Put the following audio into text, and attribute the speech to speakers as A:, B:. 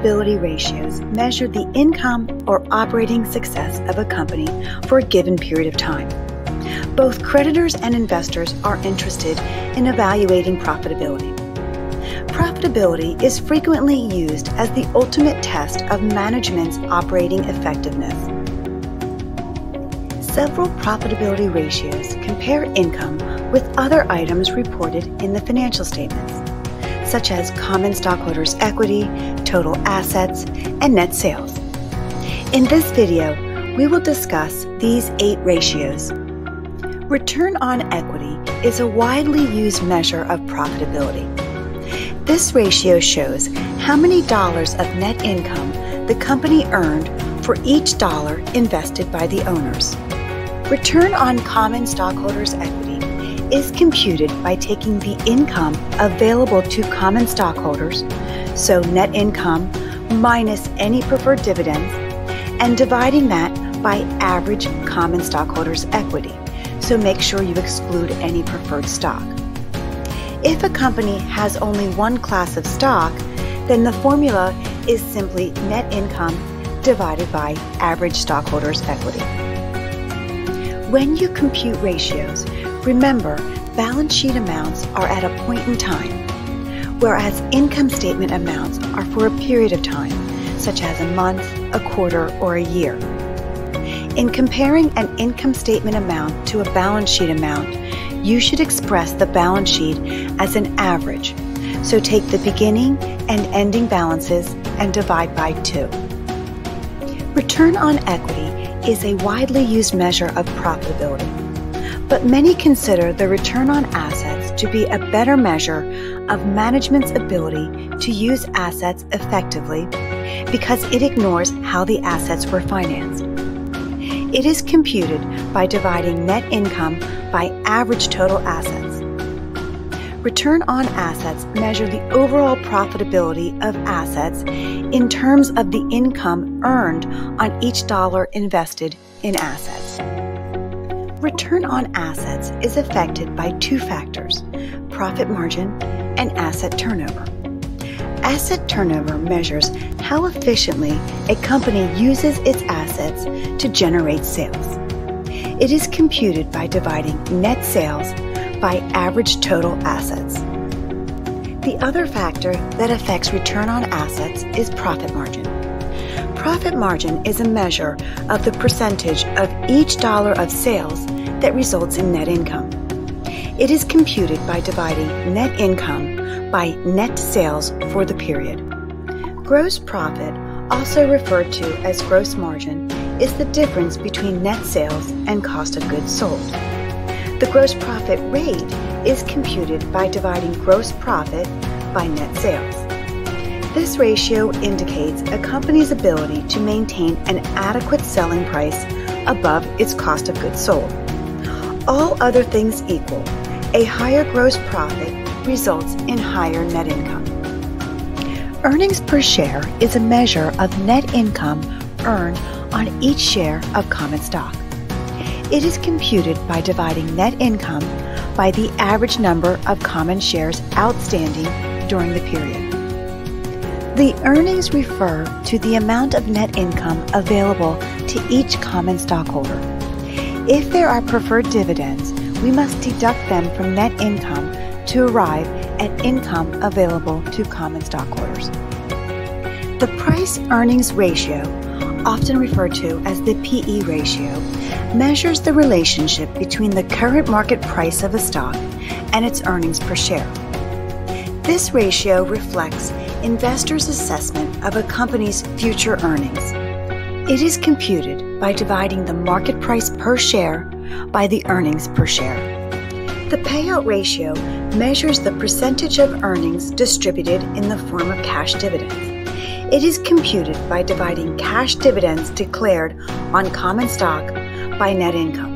A: profitability ratios measure the income or operating success of a company for a given period of time. Both creditors and investors are interested in evaluating profitability. Profitability is frequently used as the ultimate test of management's operating effectiveness. Several profitability ratios compare income with other items reported in the financial statements, such as common stockholders' equity, total assets, and net sales. In this video, we will discuss these eight ratios. Return on equity is a widely used measure of profitability. This ratio shows how many dollars of net income the company earned for each dollar invested by the owners. Return on common stockholders' equity is computed by taking the income available to common stockholders, so net income minus any preferred dividends, and dividing that by average common stockholders' equity, so make sure you exclude any preferred stock. If a company has only one class of stock, then the formula is simply net income divided by average stockholders' equity. When you compute ratios, remember balance sheet amounts are at a point in time, whereas income statement amounts are for a period of time, such as a month, a quarter, or a year. In comparing an income statement amount to a balance sheet amount, you should express the balance sheet as an average. So take the beginning and ending balances and divide by 2. Return on equity is a widely used measure of profitability, but many consider the return on assets to be a better measure of management's ability to use assets effectively because it ignores how the assets were financed. It is computed by dividing net income by average total assets. Return on assets measure the overall profitability of assets in terms of the income earned on each dollar invested in assets. Return on assets is affected by two factors profit margin and asset turnover. Asset turnover measures how efficiently a company uses its assets to generate sales. It is computed by dividing net sales by average total assets. The other factor that affects return on assets is profit margin. Profit margin is a measure of the percentage of each dollar of sales that results in net income. It is computed by dividing net income by net sales for the period. Gross profit, also referred to as gross margin, is the difference between net sales and cost of goods sold. The gross profit rate is computed by dividing gross profit by net sales. This ratio indicates a company's ability to maintain an adequate selling price above its cost of goods sold. All other things equal, a higher gross profit results in higher net income. Earnings per share is a measure of net income earned on each share of common stock. It is computed by dividing net income by the average number of common shares outstanding during the period. The earnings refer to the amount of net income available to each common stockholder. If there are preferred dividends, we must deduct them from net income to arrive at income available to common stockholders. The price earnings ratio, often referred to as the PE ratio, measures the relationship between the current market price of a stock and its earnings per share. This ratio reflects investors' assessment of a company's future earnings. It is computed by dividing the market price per share by the earnings per share. The payout ratio measures the percentage of earnings distributed in the form of cash dividends. It is computed by dividing cash dividends declared on common stock by net income.